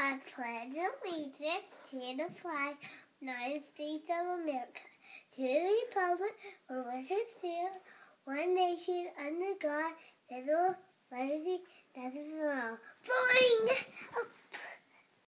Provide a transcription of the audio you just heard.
I pledge allegiance to the flag of the United States of America, to the republic for which it stands, one nation under God, indivisible, liberty, justice for all.